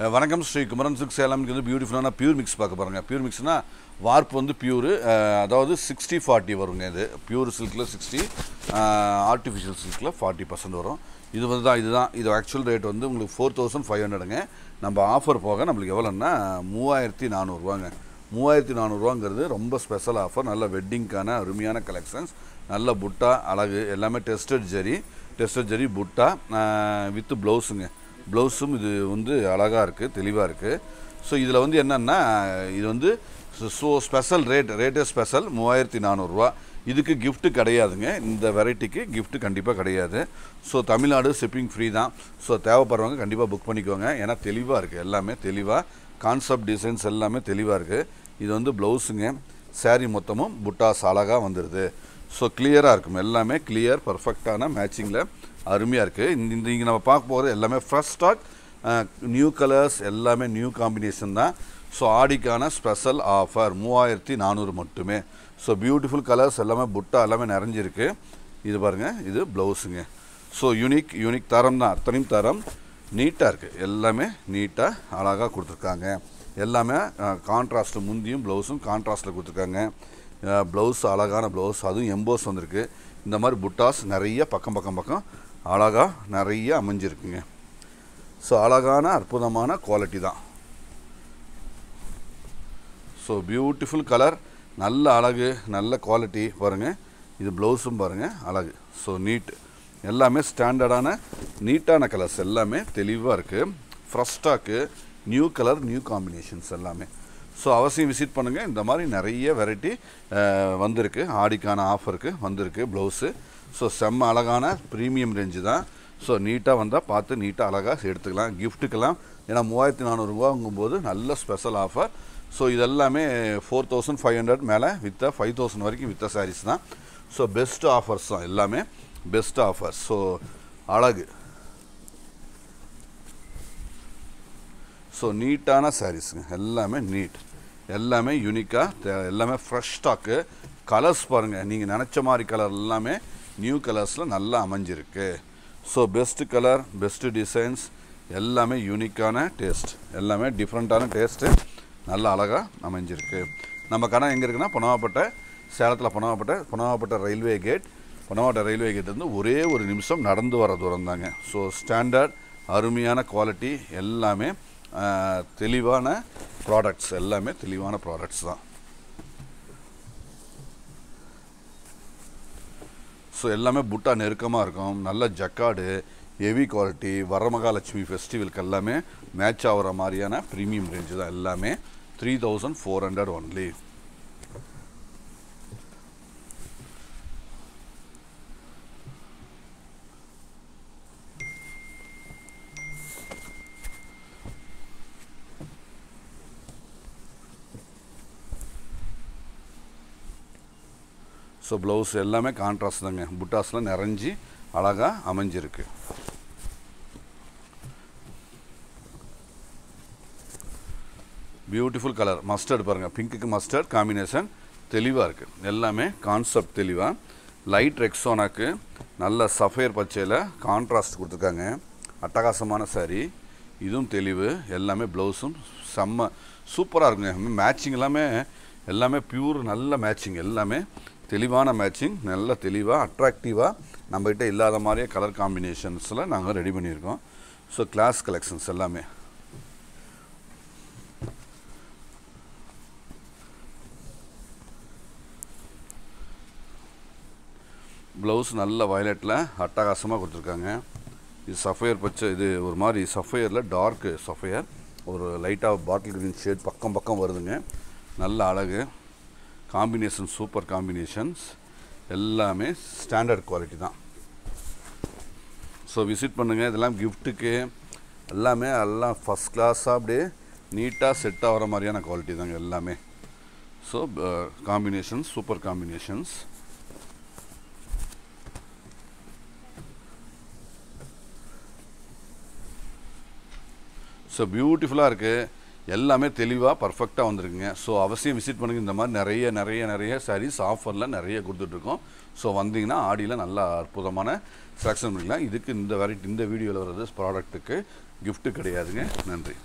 வணக்கம் ஸ்ரீ குமரன் சிக்ஸ் சேலம்க்கு வந்து பியூட்டிஃபுல்லான பியூர் மிக்ஸ் பார்க்க பாருங்க பியூர் மிக்ஸ்னா வார்ப் வந்து பியூரு அதாவது சிக்ஸ்டி ஃபார்ட்டி வருங்க இது. பியூர் சில்கில் சிக்ஸ்டி ஆர்டிஃபிஷியல் சில்கில் ஃபார்ட்டி பர்சன்ட் வரும். இது வந்து தான் இதுதான் இது ஆக்சுவல் ரேட் வந்து உங்களுக்கு ஃபோர் தௌசண்ட் ஃபைவ் ஹண்ட்ரடுங்க நம்ம ஆஃபர் போக நம்மளுக்கு எவ்வளோன்னா மூவாயிரத்தி நானூறுரூவாங்க மூவாயிரத்தி நானூறுரூவாங்கிறது ரொம்ப ஸ்பெஷல் ஆஃபர் நல்ல வெட்டிங்க்கான அருமையான கலெக்ஷன்ஸ் நல்ல புட்டா அழகு எல்லாமே டெஸ்டட் ஜெரி. டெஸ்டட் ஜெரி புட்டா வித்து ப்ளவுஸுங்க ப்ளவுஸும் இது வந்து அழகாக இருக்குது தெளிவாக இருக்குது ஸோ இதில் வந்து என்னென்னா இது வந்து ஸோ ஸ்பெஷல் ரேட் ரேட்டே ஸ்பெஷல் மூவாயிரத்தி நானூறுரூவா இதுக்கு கிஃப்ட்டு கிடையாதுங்க. இந்த வெரைட்டிக்கு கிஃப்ட்டு கண்டிப்பாக கிடையாது. ஸோ தமிழ்நாடு ஷிப்பிங் ஃப்ரீ தான். ஸோ தேவைப்படுறவங்க கண்டிப்பாக புக் பண்ணிக்கோங்க. ஏன்னா தெளிவாக இருக்குது எல்லாமே தெளிவாக கான்செப்ட் டிசைன்ஸ் எல்லாமே தெளிவாக இருக்குது இது வந்து ப்ளவுஸுங்க சேரீ மொத்தமும் புட்டாஸ் அழகாக வந்துடுது ஸோ கிளியராக இருக்கும். எல்லாமே கிளியர் பர்ஃபெக்டான மேட்சிங்கில் அருமையாக இருக்குது இந்த இங்கே நம்ம பார்க்க போகிறது எல்லாமே ஃப்ரெஷ் ஸ்டாக் நியூ கலர்ஸ் எல்லாமே நியூ காம்பினேஷன் தான். ஸோ ஆடிக்கான ஸ்பெஷல் ஆஃபர் மூவாயிரத்தி நானூறு மட்டுமே. ஸோ பியூட்டிஃபுல் கலர்ஸ் எல்லாமே புட்டா எல்லாமே நிறைஞ்சிருக்கு. இது பாருங்கள் இது ப்ளவுஸுங்க ஸோ யூனிக் யூனிக் தரம் தான். அத்தனையும் தரம் நீட்டாக இருக்குது எல்லாமே நீட்டாக அழகாக கொடுத்துருக்காங்க. எல்லாமே கான்ட்ராஸ்ட் முந்தியும் ப்ளவுஸும் கான்ட்ராஸ்ட்டில் கொடுத்துருக்காங்க. ப்ளவுஸ் அழகான ப்ளவுஸ் அதுவும் எம்போஸ் வந்திருக்கு. இந்த மாதிரி புட்டாஸ் நிறைய பக்கம் பக்கம் பக்கம் அழகாக நிறைய அமைஞ்சிருக்குங்க. ஸோ அழகான அற்புதமான குவாலிட்டி தான். ஸோ பியூட்டிஃபுல் கலர் நல்ல அழகு நல்ல குவாலிட்டி பாருங்கள் இது ப்ளவுஸும் பாருங்கள் அழகு. ஸோ நீட் எல்லாமே ஸ்டாண்டர்டான நீட்டான கலர்ஸ் எல்லாமே தெளிவாக இருக்குது ஃப்ரெஷ்டாக்கு நியூ கலர் நியூ காம்பினேஷன்ஸ் எல்லாமே. ஸோ அவசியம் விசிட் பண்ணுங்கள் இந்த மாதிரி நிறைய வெரைட்டி வந்திருக்கு. ஆடிக்கான ஆஃபருக்கு வந்திருக்கு ப்ளவுஸு ஸோ செம்ம அழகான ப்ரீமியம் ரேஞ்சு தான். ஸோ நீட்டாக வந்தால் பார்த்து நீட்டாக அழகாக எடுத்துக்கலாம் கிஃப்ட்டுக்கெல்லாம் ஏன்னா மூவாயிரத்தி நானூறுரூவாங்கும்போது நல்ல ஸ்பெஷல் ஆஃபர் ஸோ இதெல்லாமே ஃபோர் தௌசண்ட் ஃபைவ் ஹண்ட்ரட் மேலே வித்த ஃபைவ் தௌசண்ட் வரைக்கும் வித்த சாரீஸ் தான். ஸோ பெஸ்ட் ஆஃபர்ஸ் தான் எல்லாமே. பெஸ்ட் ஆஃபர்ஸ் ஸோ அழகு. ஸோ நீட்டான சாரீஸுங்க எல்லாமே நீட் எல்லாமே யூனிக்காக எல்லாமே ஃப்ரெஷ் ஸ்டாக்கு கலர்ஸ் பாருங்கள் நீங்கள் நினச்ச மாதிரி கலர் எல்லாமே நியூ கலர்ஸில் நல்லா அமைஞ்சிருக்கு. So best colour best designs எல்லாமே யூனிக்கான டேஸ்ட் எல்லாமே டிஃப்ரெண்ட்டான டேஸ்ட்டு நல்ல அழகாக அமைஞ்சிருக்கு. நம்ம கடை எங்கே இருக்குன்னா புனவாப்பட்டை சேலத்தில் Punavapattai Punavapattai railway gate Punavapattai railway கேட்லேருந்து ஒரே ஒரு நிமிஷம் நடந்து வர தூரம் தாங்க. ஸோ ஸ்டாண்டர்ட் அருமையான குவாலிட்டி எல்லாமே தெளிவான ப்ராடக்ட்ஸ் எல்லாமே தெளிவான ப்ராடக்ட்ஸ் தான். ஸோ எல்லாமே புட்டா நெருக்கமாக இருக்கும். நல்ல ஜக்காடு ஹெவி குவாலிட்டி வரமகாலட்சுமி ஃபெஸ்டிவலுக்கு எல்லாமே மேட்ச் ஆகிற மாதிரியான ப்ரீமியம் ரேஞ்சு தான். எல்லாமே three thousand four hundred only so blouse எல்லாமே கான்ட்ராஸ்ட் தாங்க. புட்டாஸ்லாம் நிறைஞ்சி அழகாக அமைஞ்சிருக்கு. பியூட்டிஃபுல் கலர் மஸ்டர்ட் பாருங்கள் பிங்க்குக்கு மஸ்டர்ட் காம்பினேஷன் தெளிவாக இருக்குது எல்லாமே கான்செப்ட் தெளிவாக லைட் ரெக்ஸோனாக்கு நல்ல சஃபேர் பச்சையில் கான்ட்ராஸ்ட் கொடுத்துருக்காங்க. அட்டகாசமான saree. இதுவும் தெளிவு. எல்லாமே ப்ளவுஸும் செம்ம சூப்பராக இருக்குங்க. மேட்சிங் எல்லாமே எல்லாமே பியூர் நல்ல மேட்சிங் எல்லாமே. தெளிவான மேட்சிங் நல்ல தெளிவாக அட்ராக்டிவாக நம்மகிட்ட இல்லாத மாதிரியே கலர் காம்பினேஷன்ஸில் நாங்கள் ரெடி பண்ணியிருக்கோம். ஸோ கிளாஸ் கலெக்ஷன்ஸ் எல்லாமே. ப்ளவுஸ் நல்ல வயலட்டில் அட்டகாசமாக கொடுத்துருக்காங்க. இது சஃபையர் பச்சை இது ஒரு மாதிரி சஃபையரில் டார்க்கு சஃபையர் ஒரு லைட்டாக பாட்டில் க்ரீன் ஷேட் பக்கம் பக்கம் வருதுங்க. நல்ல அழகு. காம்பினேஷன் சூப்பர் காம்பினேஷன்ஸ் எல்லாமே ஸ்டாண்டர்ட் குவாலிட்டி தான். ஸோ விசிட் பண்ணுங்கள் இதெல்லாம் கிஃப்ட்டுக்கு எல்லாமே எல்லாம் ஃபஸ்ட் கிளாஸாக அப்படியே நீட்டாக செட் ஆகிற மாதிரியான குவாலிட்டி தாங்க எல்லாமே. So combinations super combinations so பியூட்டிஃபுல்லாக இருக்குது எல்லாமே தெளிவாக பர்ஃபெக்டாக வந்திருக்குங்க. ஸோ அவசியம் விசிட் பண்ணுங்கள் இந்த மாதிரி நிறைய நிறைய நிறைய சாரீஸ் ஆஃபரில் நிறைய கொடுத்துட்ருக்கோம். ஸோ வந்தீங்கன்னா ஆடியில் நல்லா அற்புதமான செலெக்ஷன் பண்ணிக்கலாம். இதுக்கு இந்த வெரைட்டி இந்த வீடியோவில் வர்றது ப்ராடக்ட்டுக்கு கிஃப்ட்டு கிடையாதுங்க. நன்றி.